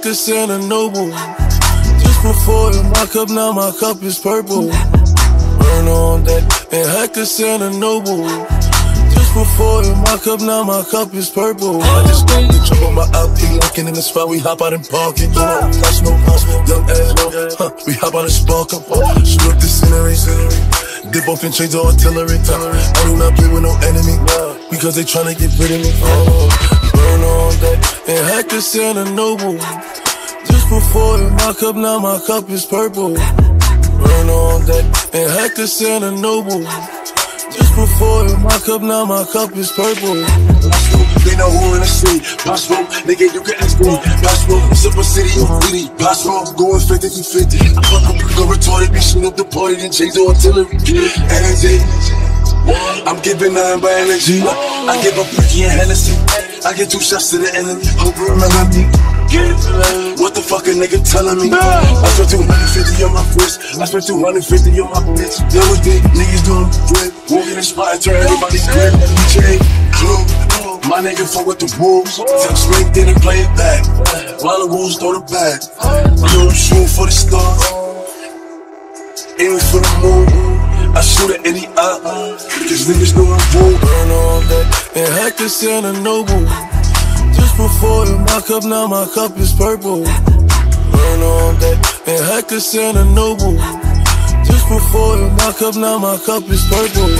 Hector Santa Noble. Just before in my cup, now my cup is purple. Burn on that and Hector Santa Noble. Just before in my cup, now my cup is purple. I just the trip on my LP, looking in the spot, we hop out and park it. Uh, Flash no possible, young ass, huh, we hop out and spark up. Shoot up the scenery, dip off and change the artillery. I do not play with no enemy, because they tryna get rid of me. Oh, and Hector Santa Noble. Just before in my cup, now my cup is purple. Burn on that and Hector Santa Noble. Just before in my cup, now my cup is purple. They know who in the. Pop smoke, nigga, you can ask me. Smoke, Super City, you witty. Pop smoke, going 50 to 50. I fuck up, go retarded, be shooting up the party, then change the artillery. Energy. I'm giving nothing but energy. I give a Ricky and Hennessy. I get two shots to the enemy. Hope you remember me. What the fuck a nigga telling me? I spent 250 on my wrist. I spent 250 on my bitch. Deal with it, niggas doing drip. Walking in spot, turn everybody's grip. DJ, Clue. My nigga fuck with the wolves. Tell straight, then and play it back. While the wolves throw the bag. Know, shoot for the stars. Aiming for the moon. I shoot at any eye. Cause niggas know I'm bold. And Hector Santa Noble. Just before my cup, now my cup is purple. Burn on that and Hector Santa Noble. Just before my cup, now my cup is purple.